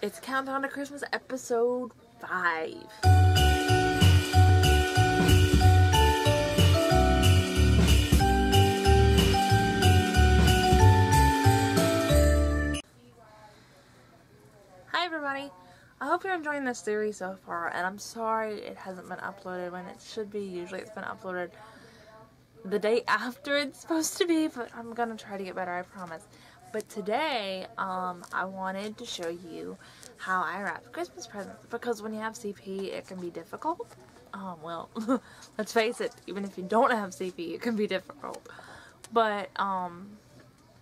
It's Countdown to Christmas episode 5. Hi everybody! I hope you're enjoying this series so far and I'm sorry it hasn't been uploaded when it should be. Usually it's been uploaded the day after it's supposed to be but I'm gonna try to get better I promise. But today um, I wanted to show you how I wrap Christmas presents because when you have CP it can be difficult. Um, well, let's face it, even if you don't have CP it can be difficult. But um,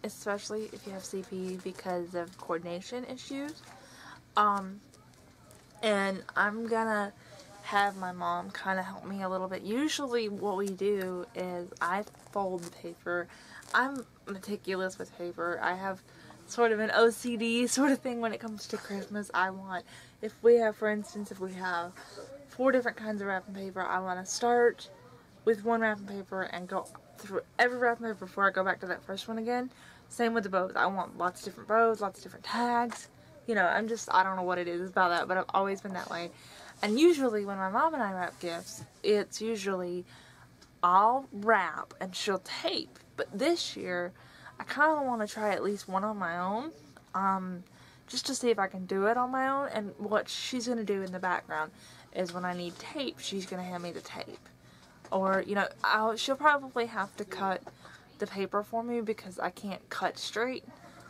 especially if you have CP because of coordination issues. Um, and I'm gonna have my mom kind of help me a little bit. Usually what we do is I fold the paper. I'm meticulous with paper. I have sort of an OCD sort of thing when it comes to Christmas. I want, if we have, for instance, if we have four different kinds of wrapping paper, I want to start with one wrapping paper and go through every wrapping paper before I go back to that first one again. Same with the bows. I want lots of different bows, lots of different tags you know, I'm just, I don't know what it is about that, but I've always been that way. And usually when my mom and I wrap gifts, it's usually I'll wrap and she'll tape. But this year, I kind of want to try at least one on my own, um, just to see if I can do it on my own. And what she's going to do in the background is when I need tape, she's going to hand me the tape. Or, you know, I'll, she'll probably have to cut the paper for me because I can't cut straight.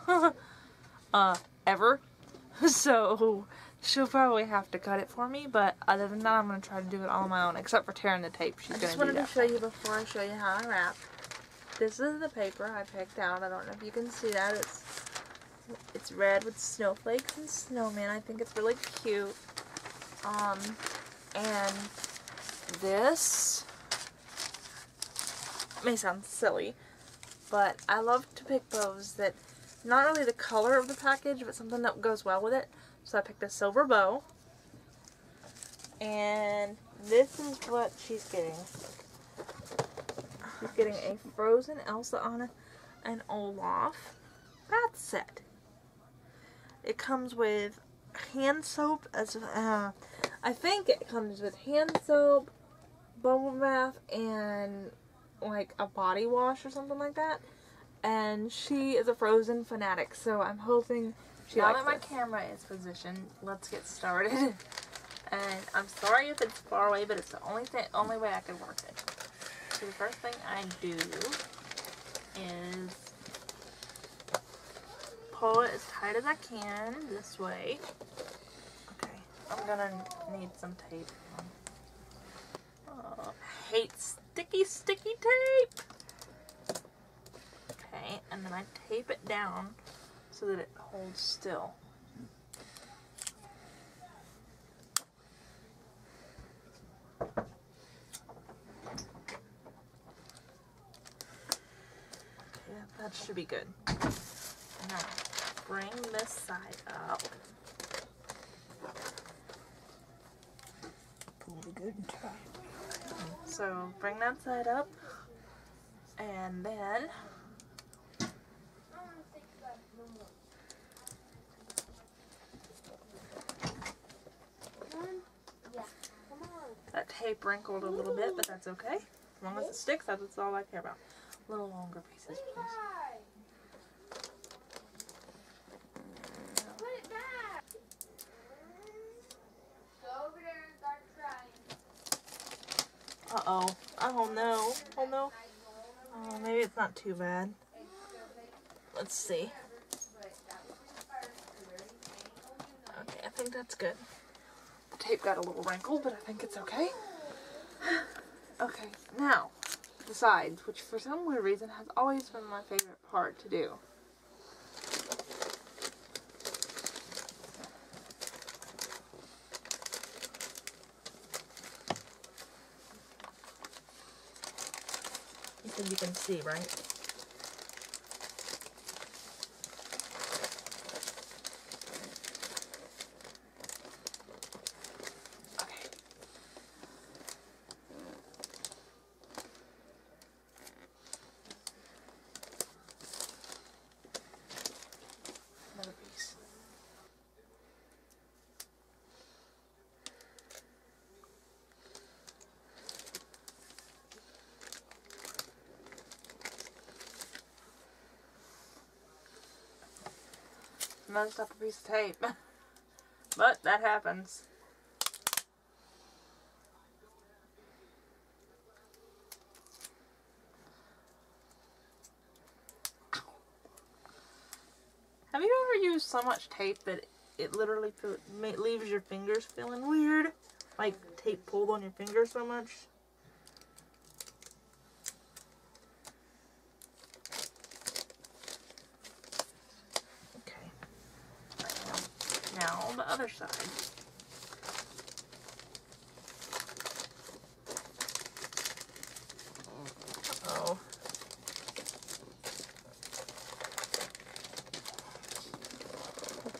uh, ever. so she'll probably have to cut it for me, but other than that, I'm going to try to do it all on my own, except for tearing the tape. She's going to do that. I just wanted to show you before I show you how I wrap. This is the paper I picked out. I don't know if you can see that. It's it's red with snowflakes and snowman. I think it's really cute. Um, and this may sound silly, but I love to pick bows that not only the color of the package, but something that goes well with it. So I picked a silver bow. And this is what she's getting. She's getting a Frozen Elsa Anna and Olaf bath set. It comes with hand soap as uh, I think it comes with hand soap, bubble bath, and like a body wash or something like that and she is a Frozen fanatic, so I'm hoping she now that my camera is positioned, let's get started. and I'm sorry if it's far away, but it's the only thing, only way I can work it. So the first thing I do is pull it as tight as I can this way. Okay, I'm gonna need some tape. Oh, I hate sticky, sticky tape Okay, and then I tape it down so that it holds still. Okay, that should be good. Now, bring this side up. Pull it good and tight. So, bring that side up, and then that tape wrinkled a little bit, but that's okay. As long as it sticks, that's all I care about. A little longer pieces, please. Uh-oh. Oh, no. Oh, no. Oh, maybe it's not too bad. Let's see. Okay, I think that's good. The tape got a little wrinkled, but I think it's okay. Now, the sides, which for some weird reason has always been my favorite part to do. You you can see, right? Messed up a piece of tape. but that happens. Have you ever used so much tape that it literally leaves your fingers feeling weird? Like tape pulled on your fingers so much? Now, the other side. oh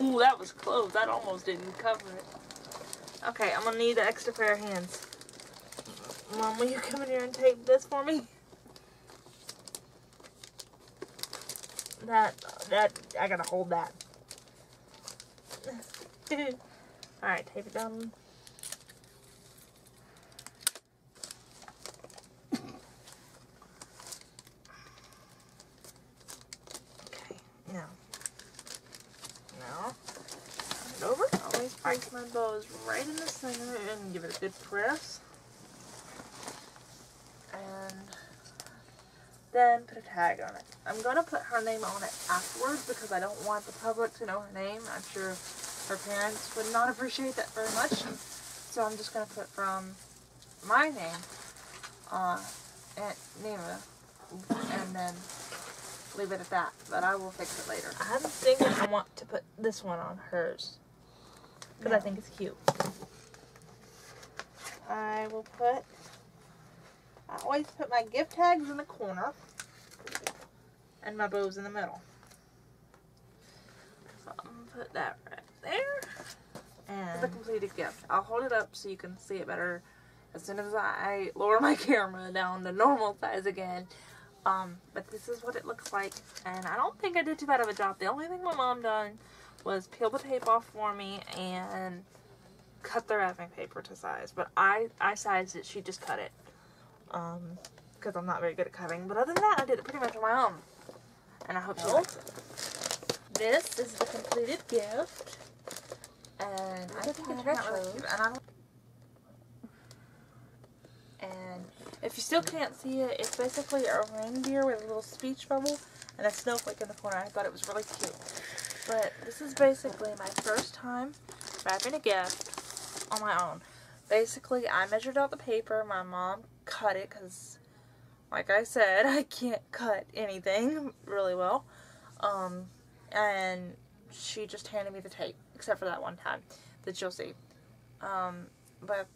Ooh, that was close. That almost didn't cover it. Okay, I'm gonna need an extra pair of hands. Mom, will you come in here and tape this for me? That, that, I gotta hold that. Alright, tape it down. Okay, now. Now, it over. Always place my bows right in the center and give it a good press. And then put a tag on it. I'm going to put her name on it afterwards because I don't want the public to know her name. I'm sure her parents would not appreciate that very much. So I'm just going to put from my name, uh, Aunt Neva, and then leave it at that, but I will fix it later. I'm thinking I want to put this one on hers because yeah. I think it's cute. I will put, I always put my gift tags in the corner and my bows in the middle. So I'm going to put that right there. And the completed gift. I'll hold it up so you can see it better as soon as I lower my camera down to normal size again. Um, but this is what it looks like, and I don't think I did too bad of a job. The only thing my mom done was peel the tape off for me and cut the wrapping paper to size. But I, I sized it, she just cut it. Um, because I'm not very good at cutting. But other than that, I did it pretty much on my own. And I hope it. This is the completed gift. And I think it's retro. Really and I don't and if you still can't see it, it's basically a reindeer with a little speech bubble and a snowflake in the corner. I thought it was really cute. But this is basically my first time wrapping a gift on my own. Basically, I measured out the paper. My mom cut it because, like I said, I can't cut anything really well. Um, and she just handed me the tape, except for that one time that you'll see. Um, but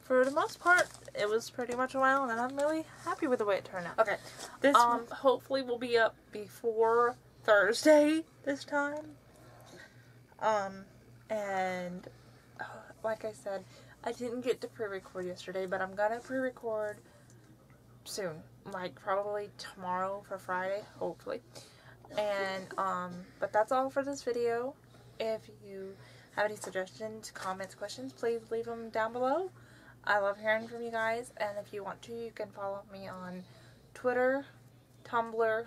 for the most part, it was pretty much a while, and I'm really happy with the way it turned out. Okay, this um, hopefully will be up before Thursday this time. Um, and uh, like I said, I didn't get to pre-record yesterday, but I'm gonna pre-record soon, like probably tomorrow for Friday, hopefully. And um, but that's all for this video. If you have any suggestions, comments, questions, please leave them down below. I love hearing from you guys, and if you want to, you can follow me on Twitter, Tumblr,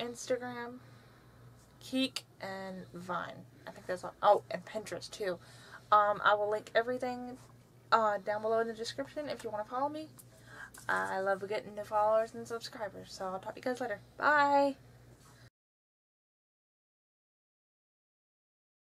Instagram, Keek, and Vine. I think there's all, oh, and Pinterest too. Um, I will link everything uh, down below in the description if you want to follow me. I love getting new followers and subscribers, so I'll talk to you guys later. Bye!